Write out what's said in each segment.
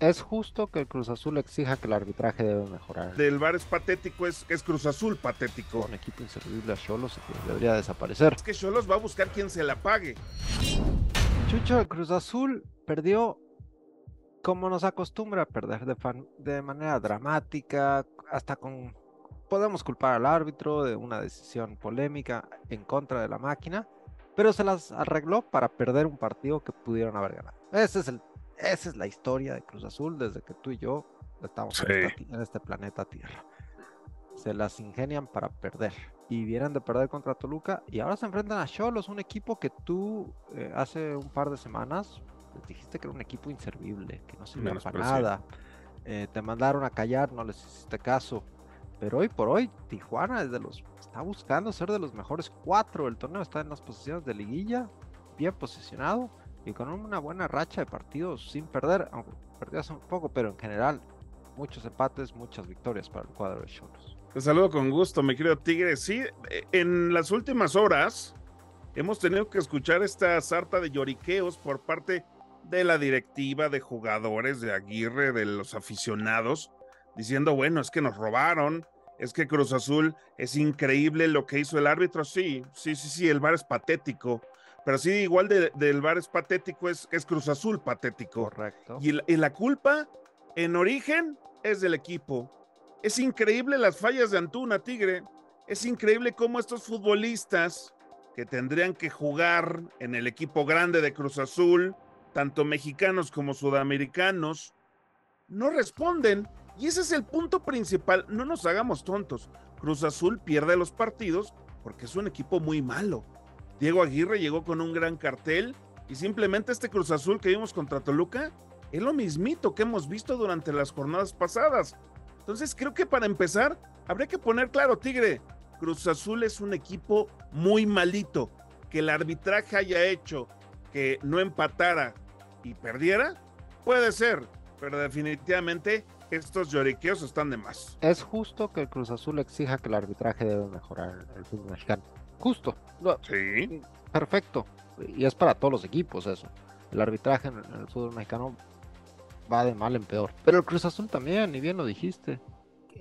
Es justo que el Cruz Azul exija que el arbitraje debe mejorar. Del bar es patético, es, es Cruz Azul patético. Un equipo inservible a Cholos que debería desaparecer. Es que Cholos va a buscar quien se la pague. Chucho, el Cruz Azul perdió como nos acostumbra a perder de, fan- de manera dramática, hasta con... Podemos culpar al árbitro de una decisión polémica en contra de la máquina, pero se las arregló para perder un partido que pudieron haber ganado. Ese es el, esa es la historia de Cruz Azul desde que tú y yo estamos en, esta este planeta Tierra. Se las ingenian para perder. Y vienen de perder contra Toluca y ahora se enfrentan a Cholos, un equipo que tú eh, hace un par de semanas les dijiste que era un equipo inservible, que no servía para nada. Eh, te mandaron a callar, no les hiciste caso. Pero hoy por hoy, Tijuana es de los, está buscando ser de los mejores cuatro del torneo. Está en las posiciones de liguilla, bien posicionado y con una buena racha de partidos sin perder, aunque perdió hace un poco, pero en general, muchos empates, muchas victorias para el cuadro de Cholos. Te saludo con gusto, mi querido Tigre. Sí, eh, en las últimas horas hemos tenido que escuchar esta sarta de lloriqueos por parte de la directiva, de jugadores, de Aguirre, de los aficionados, diciendo, bueno, es que nos robaron, es que Cruz Azul es increíble lo que hizo el árbitro. Sí, sí, sí, sí, el VAR es patético. Pero sí, igual de- del VAR es patético, es, es Cruz Azul patético. Correcto. Y la, y la culpa, en origen, es del equipo. Es increíble las fallas de Antuna, Tigre. Es increíble cómo estos futbolistas que tendrían que jugar en el equipo grande de Cruz Azul, tanto mexicanos como sudamericanos, no responden. Y ese es el punto principal. No nos hagamos tontos. Cruz Azul pierde los partidos porque es un equipo muy malo. Diego Aguirre llegó con un gran cartel y simplemente este Cruz Azul que vimos contra Toluca es lo mismito que hemos visto durante las jornadas pasadas. Entonces creo que para empezar habría que poner claro, Tigre, Cruz Azul es un equipo muy malito. Que el arbitraje haya hecho que no empatara y perdiera, puede ser, pero definitivamente estos lloriqueos están de más. Es justo que el Cruz Azul exija que el arbitraje debe mejorar el fútbol mexicano. Justo. Sí, perfecto. Y es para todos los equipos eso. El arbitraje en el fútbol mexicano va de mal en peor. Pero el Cruz Azul también, y bien lo dijiste.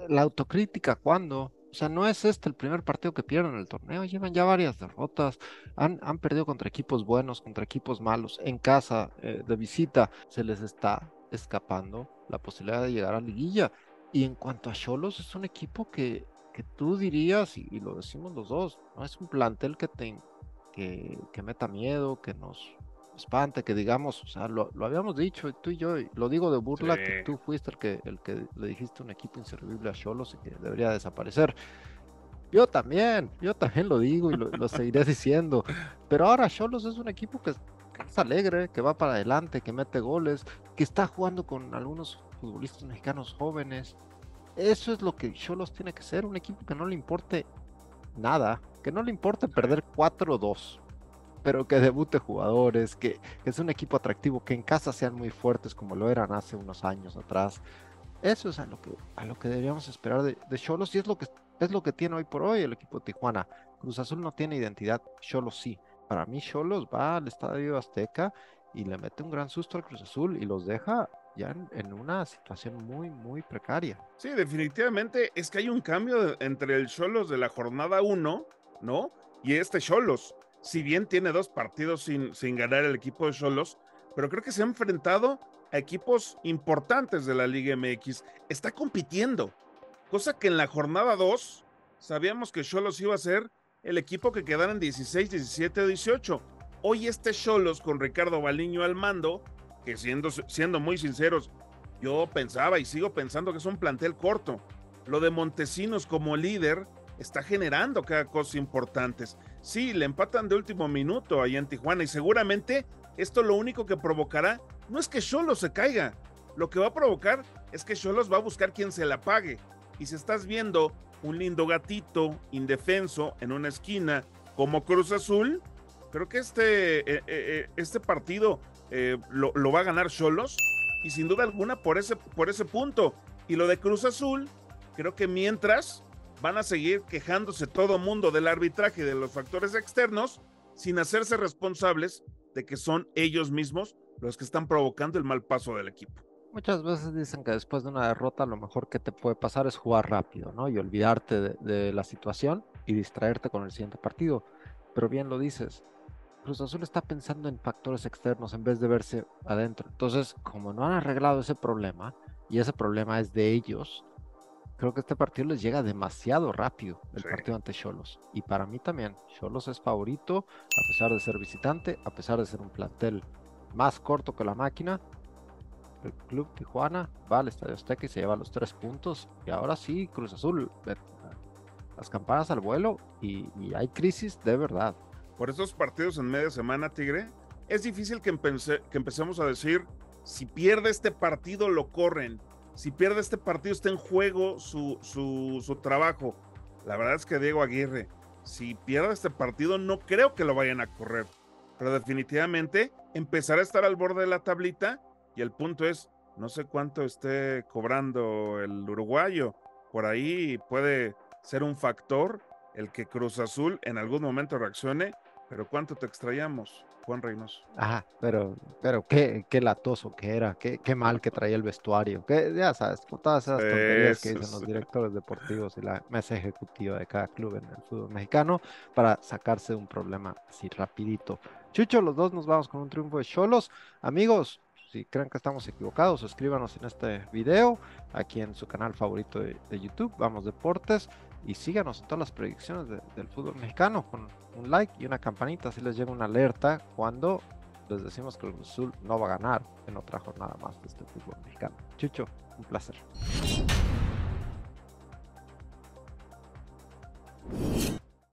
La autocrítica, ¿cuándo? O sea, no es este el primer partido que pierden en el torneo. Llevan ya varias derrotas. Han, han perdido contra equipos buenos, contra equipos malos. En casa, eh, de visita, se les está escapando la posibilidad de llegar a liguilla. Y en cuanto a Cholos, es un equipo que, que tú dirías, y, y lo decimos los dos, no es un plantel que te, que, que meta miedo, que nos espante, que digamos, o sea, lo, lo habíamos dicho tú y yo, y lo digo de burla, que Sí. tú fuiste el que, el que le dijiste un equipo inservible a Cholos y que debería desaparecer. Yo también, yo también lo digo y lo, lo seguiré diciendo, pero ahora Cholos es un equipo que que es alegre, que va para adelante, que mete goles, que está jugando con algunos futbolistas mexicanos jóvenes. Eso es lo que Cholos tiene que ser, un equipo que no le importe nada, que no le importe perder 4-2, pero que debute jugadores, que, que es un equipo atractivo, que en casa sean muy fuertes como lo eran hace unos años atrás. Eso es a lo que, a lo que deberíamos esperar de de Cholos y es lo que es lo que tiene hoy por hoy el equipo de Tijuana. Cruz Azul no tiene identidad, Cholos sí. Para mí Cholos va al Estadio Azteca y le mete un gran susto al Cruz Azul y los deja ya en, una situación muy, muy precaria. Sí, definitivamente es que hay un cambio entre el Cholos de la jornada 1, ¿no? Y este Cholos. Si bien tiene dos partidos sin, sin ganar el equipo de Cholos, pero creo que se ha enfrentado a equipos importantes de la Liga MX. Está compitiendo, cosa que en la jornada 2 sabíamos que Cholos iba a ser el equipo que quedara en 16, 17 o 18. Hoy este Cholos con Ricardo Baliño al mando, que siendo, siendo muy sinceros, yo pensaba y sigo pensando que es un plantel corto. Lo de Montesinos como líder está generando cada cosa importantes. Sí, le empatan de último minuto ahí en Tijuana y seguramente esto lo único que provocará no es que Cholos se caiga. Lo que va a provocar es que Cholos va a buscar quien se la pague. Y si estás viendo un lindo gatito indefenso en una esquina como Cruz Azul, creo que este, eh, eh, este partido eh, lo, lo, va a ganar Cholos y sin duda alguna por ese, por ese punto. Y lo de Cruz Azul, creo que mientras van a seguir quejándose todo mundo del arbitraje y de los factores externos sin hacerse responsables de que son ellos mismos los que están provocando el mal paso del equipo. Muchas veces dicen que después de una derrota lo mejor que te puede pasar es jugar rápido, ¿no? Y olvidarte de la situación y distraerte con el siguiente partido. Pero bien lo dices, Cruz Azul está pensando en factores externos en vez de verse adentro. Entonces, como no han arreglado ese problema, y ese problema es de ellos, creo que este partido les llega demasiado rápido, el Sí. partido ante Cholos. Y para mí también, Cholos es favorito, a pesar de ser visitante, a pesar de ser un plantel más corto que la máquina. El Club Tijuana va al Estadio Azteca y se lleva los tres puntos. Y ahora sí, Cruz Azul, las campanas al vuelo y, y hay crisis de verdad. Por esos partidos en media semana, Tigre, es difícil que empecemos a decir, si pierde este partido, lo corren. Si pierde este partido, está en juego su, su, su trabajo. La verdad es que Diego Aguirre, si pierde este partido, no creo que lo vayan a correr. Pero definitivamente empezará a estar al borde de la tablita y el punto es, no sé cuánto esté cobrando el uruguayo. Por ahí puede ser un factor el que Cruz Azul en algún momento reaccione, pero ¿cuánto te extrañamos, Juan Reynoso? Ajá, pero, pero qué, qué latoso que era, qué, qué mal que traía el vestuario, que ya sabes, con todas esas tonterías que dicen los directores deportivos y la mesa ejecutiva de cada club en el fútbol mexicano para sacarse de un problema así rapidito. Chucho, los dos nos vamos con un triunfo de Cholos. Amigos, si creen que estamos equivocados, suscríbanos en este video, aquí en su canal favorito de, de YouTube, Vamos Deportes, y síganos en todas las predicciones de- del fútbol mexicano con un like y una campanita, así les llega una alerta cuando les decimos que el no va a ganar en otra jornada más de este fútbol mexicano. Chucho, un placer.